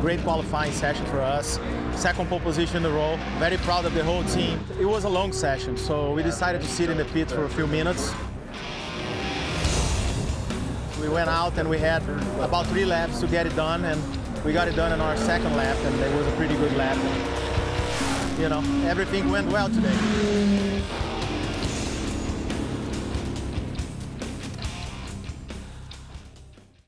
great qualifying session for us. Second pole position in a row. Very proud of the whole team. It was a long session, so we decided to sit in the pit for a few minutes. We went out and we had about three laps to get it done, and we got it done in our second lap, and it was a pretty good lap. And, you know, everything went well today.